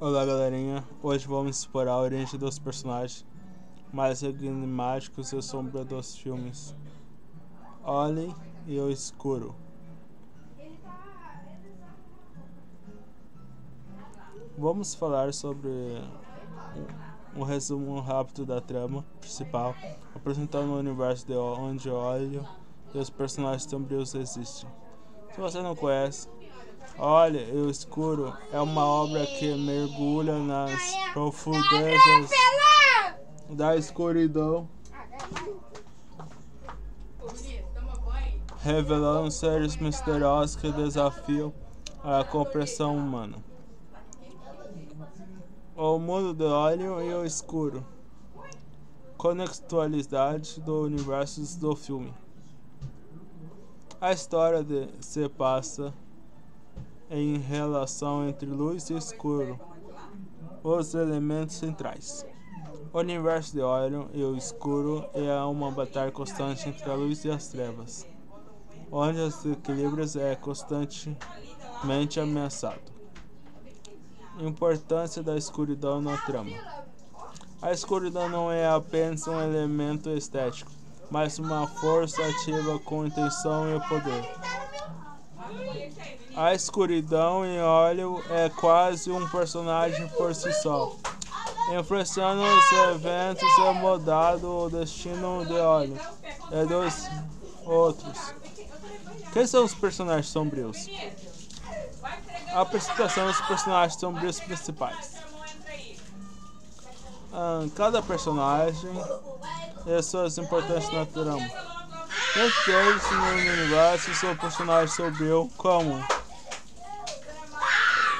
Olá galerinha, hoje vamos explorar a origem dos personagens mais enigmáticos e sombra dos filmes. Olhem e o Escuro. Vamos falar sobre um, um resumo rápido da trama principal apresentando o universo de onde Olho e os personagens sombrios existem. Se você não conhece, Olha, o escuro é uma obra que mergulha nas profundezas da escuridão, revelando seres misteriosos que desafiam a compreensão humana. O mundo do óleo e o escuro. Contextualidade do universo do filme. A história de, se passa em relação entre luz e escuro, os elementos centrais. O universo de Orion e o escuro é uma batalha constante entre a luz e as trevas, onde os equilíbrios é constantemente ameaçado. Importância da escuridão na trama. A escuridão não é apenas um elemento estético, mas uma força ativa com intenção e poder. A escuridão em óleo é quase um personagem por si só, influenciando os eventos e mudando o destino de óleo e dos outros. Quem são os personagens sombrios? A apresentação dos personagens sombrios principais. cada personagem e suas importâncias na trama. Entre eles no universo são personagens sombrios como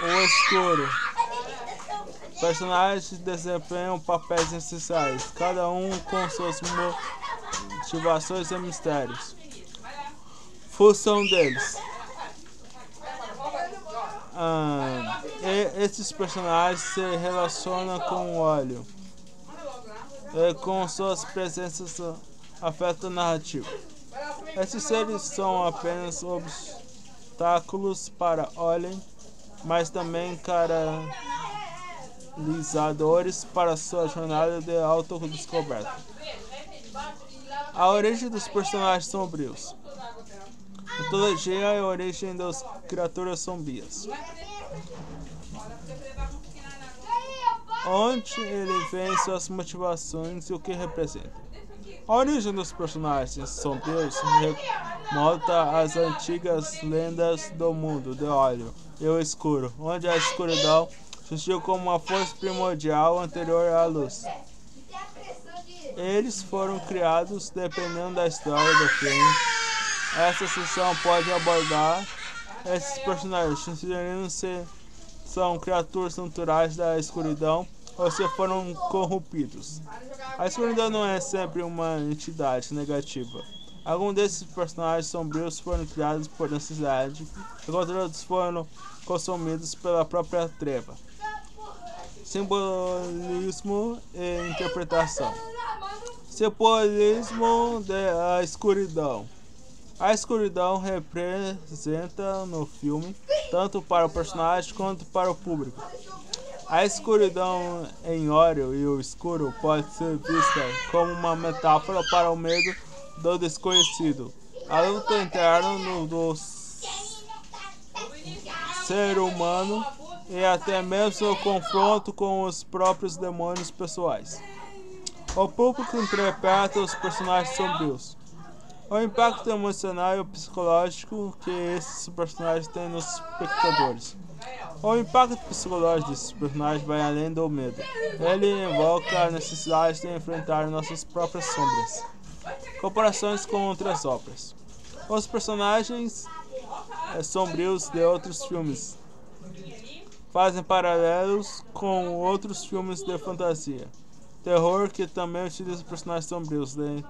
o escuro. Personagens desempenham papéis necessários, cada um com suas motivações e mistérios. Função deles. Ah, esses personagens se relacionam com o óleo e com suas presenças afetam a narrativa. Esses seres são apenas obstáculos para olhem mas também catalisadores para sua jornada de autodescoberta. A origem dos personagens sombrios. Mitologia é a origem das criaturas sombrias. Onde ele vem suas motivações e o que representa. A origem dos personagens sombrios remonta às antigas lendas do mundo de óleo e o escuro, onde a escuridão surgiu como uma força primordial anterior à luz. Eles foram criados dependendo da história do filme. Essa sessão pode abordar esses personagens, sugerindo se são criaturas naturais da escuridão ou se foram corrompidos. A escuridão não é sempre uma entidade negativa. Alguns desses personagens sombrios foram criados por necessidade, enquanto outros foram consumidos pela própria treva. Simbolismo e interpretação. Simbolismo da escuridão. A escuridão representa no filme tanto para o personagem quanto para o público. A escuridão em óleo e o escuro pode ser vista como uma metáfora para o medo do desconhecido. A luta interna do ser humano e até mesmo o confronto com os próprios demônios pessoais. O público interpreta os personagens sombrios. O impacto emocional e psicológico que esses personagens têm nos espectadores. O impacto psicológico desses personagens vai além do medo. Ele invoca a necessidade de enfrentar nossas próprias sombras. Comparações com outras obras. Os personagens é, sombrios de outros filmes fazem paralelos com outros filmes de fantasia. Terror que também utiliza personagens sombrios de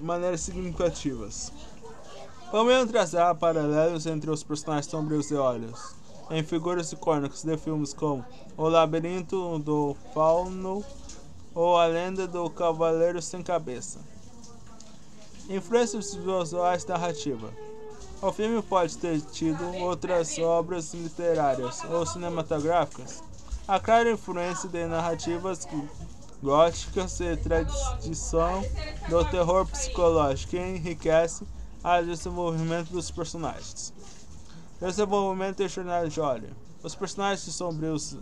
maneiras significativas. Vamos traçar paralelos entre os personagens sombrios e olhos em figuras icônicas de filmes como O Labirinto do Fauno ou A Lenda do Cavaleiro Sem Cabeça. Influências visuais narrativa. O filme pode ter tido outras obras literárias ou cinematográficas. A clara influência de narrativas góticas e tradição do terror psicológico que enriquece o desenvolvimento dos personagens. Desenvolvimento e de óleo. Os personagens sombrios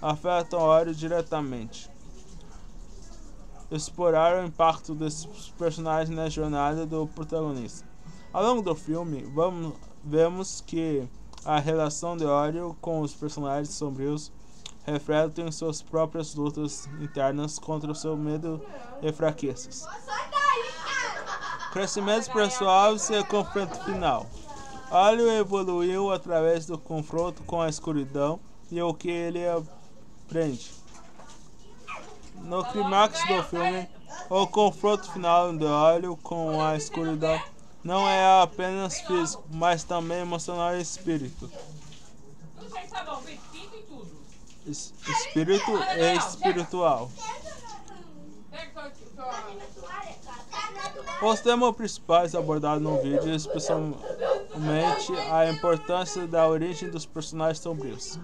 afetam óleo diretamente. Explorar o impacto desses personagens na jornada do protagonista. Ao longo do filme, vamos, vemos que a relação de óleo com os personagens sombrios refletem suas próprias lutas internas contra o seu medo e fraquezas. Crescimento pessoal e confronto final. Alho evoluiu através do confronto com a escuridão e o que ele aprende. No clímax do filme, o confronto final de Alho com a escuridão não é apenas físico, mas também emocional e espírito. Espírito e espiritual. Os temas principais abordados no vídeo, especialmente a importância da origem dos personagens sombrios.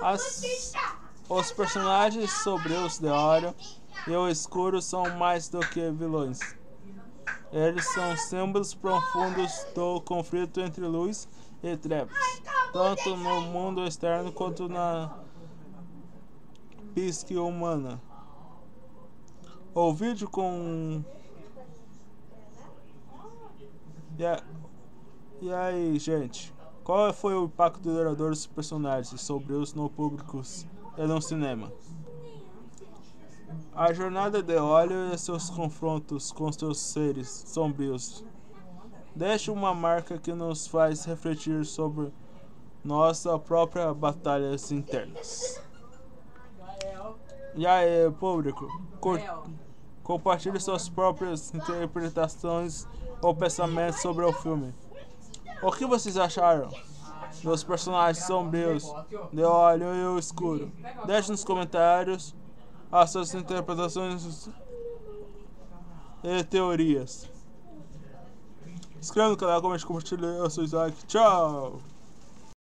As, os personagens sombrios de Orion e o escuro são mais do que vilões. Eles são símbolos profundos do conflito entre luz e trevas, tanto no mundo externo quanto na psique humana. O vídeo com e, aí, gente? Qual foi o impacto duradouro dos personagens sobre os no públicos e no cinema? A jornada de óleo e seus confrontos com seus seres sombrios deixa uma marca que nos faz refletir sobre nossa própria batalhas internas. E aí, público, compartilhe suas próprias interpretações ou pensamentos sobre o filme. O que vocês acharam dos personagens sombrios de óleo e o escuro? Deixe nos comentários as suas interpretações e teorias. Inscreva no canal, comente, compartilhe, eu sou Isaac. Tchau!